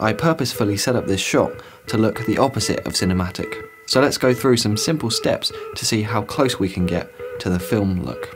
I purposefully set up this shot to look the opposite of cinematic. So let's go through some simple steps to see how close we can get to the film look.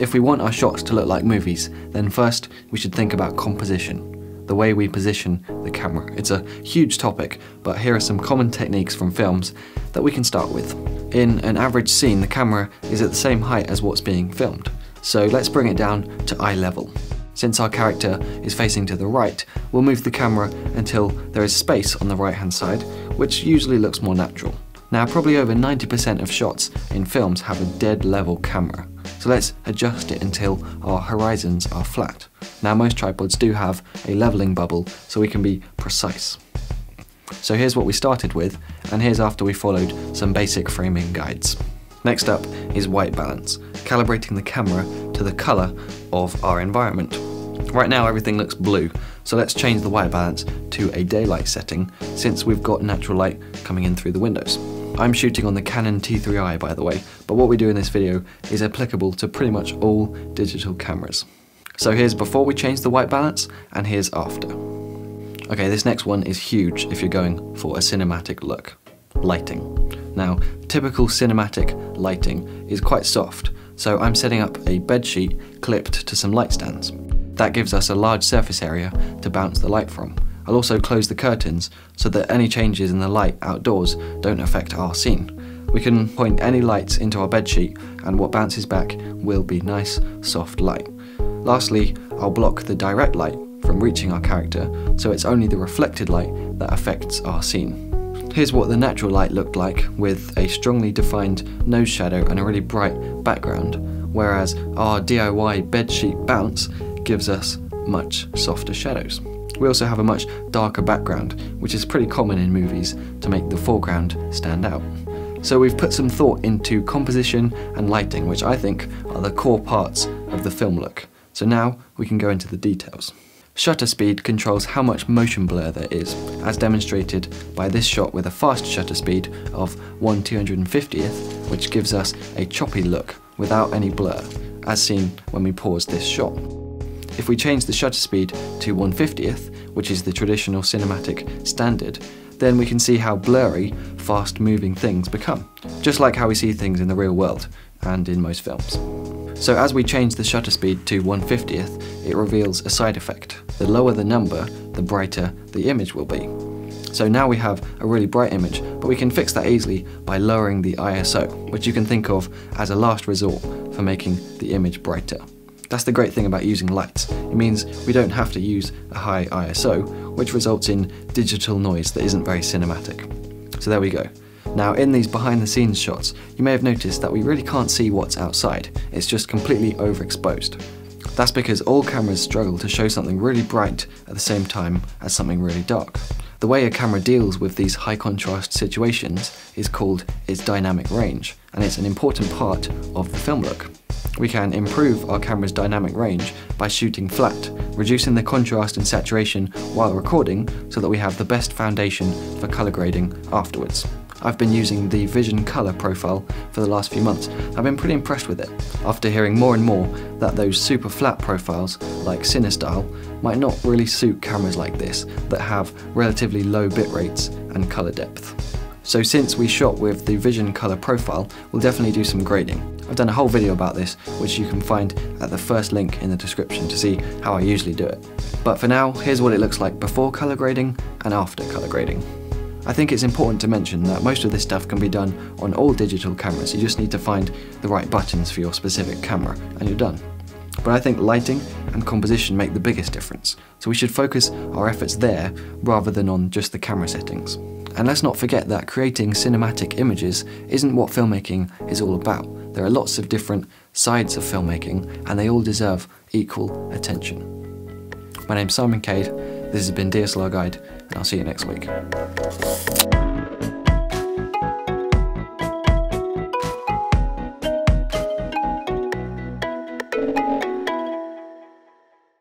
If we want our shots to look like movies, then first we should think about composition, the way we position the camera. It's a huge topic, but here are some common techniques from films that we can start with. In an average scene, the camera is at the same height as what's being filmed, so let's bring it down to eye level. Since our character is facing to the right, we'll move the camera until there is space on the right hand side, which usually looks more natural. Now probably over 90% of shots in films have a dead level camera, so let's adjust it until our horizons are flat. Now most tripods do have a leveling bubble so we can be precise. So here's what we started with, and here's after we followed some basic framing guides. Next up is white balance, calibrating the camera to the colour of our environment. Right now everything looks blue, so let's change the white balance to a daylight setting since we've got natural light coming in through the windows. I'm shooting on the Canon T3i by the way, but what we do in this video is applicable to pretty much all digital cameras. So here's before we change the white balance, and here's after. Okay, this next one is huge if you're going for a cinematic look. Lighting. Now, typical cinematic lighting is quite soft, so I'm setting up a bed sheet clipped to some light stands. That gives us a large surface area to bounce the light from. I'll also close the curtains so that any changes in the light outdoors don't affect our scene. We can point any lights into our bedsheet and what bounces back will be nice, soft light. Lastly, I'll block the direct light from reaching our character so it's only the reflected light that affects our scene. Here's what the natural light looked like with a strongly defined nose shadow and a really bright background, whereas our DIY bedsheet bounce gives us much softer shadows. We also have a much darker background, which is pretty common in movies to make the foreground stand out. So we've put some thought into composition and lighting, which I think are the core parts of the film look. So now we can go into the details. Shutter speed controls how much motion blur there is, as demonstrated by this shot with a fast shutter speed of 1 250th, which gives us a choppy look without any blur, as seen when we pause this shot. If we change the shutter speed to 150th, which is the traditional cinematic standard, then we can see how blurry fast moving things become, just like how we see things in the real world and in most films. So as we change the shutter speed to 150th, it reveals a side effect. The lower the number, the brighter the image will be. So now we have a really bright image, but we can fix that easily by lowering the ISO, which you can think of as a last resort for making the image brighter. That's the great thing about using lights. It means we don't have to use a high ISO, which results in digital noise that isn't very cinematic. So there we go. Now in these behind the scenes shots, you may have noticed that we really can't see what's outside. It's just completely overexposed. That's because all cameras struggle to show something really bright at the same time as something really dark. The way a camera deals with these high contrast situations is called its dynamic range, and it's an important part of the film look. We can improve our camera's dynamic range by shooting flat, reducing the contrast and saturation while recording so that we have the best foundation for colour grading afterwards. I've been using the Vision Colour profile for the last few months. I've been pretty impressed with it, after hearing more and more that those super flat profiles, like CineStyle, might not really suit cameras like this that have relatively low bit rates and colour depth. So since we shot with the Vision Colour profile, we'll definitely do some grading. I've done a whole video about this, which you can find at the first link in the description to see how I usually do it. But for now, here's what it looks like before colour grading and after colour grading. I think it's important to mention that most of this stuff can be done on all digital cameras, you just need to find the right buttons for your specific camera and you're done. But I think lighting and composition make the biggest difference, so we should focus our efforts there rather than on just the camera settings. And let's not forget that creating cinematic images isn't what filmmaking is all about. There are lots of different sides of filmmaking and they all deserve equal attention. My name's Simon Cade, this has been DSLR Guide and I'll see you next week.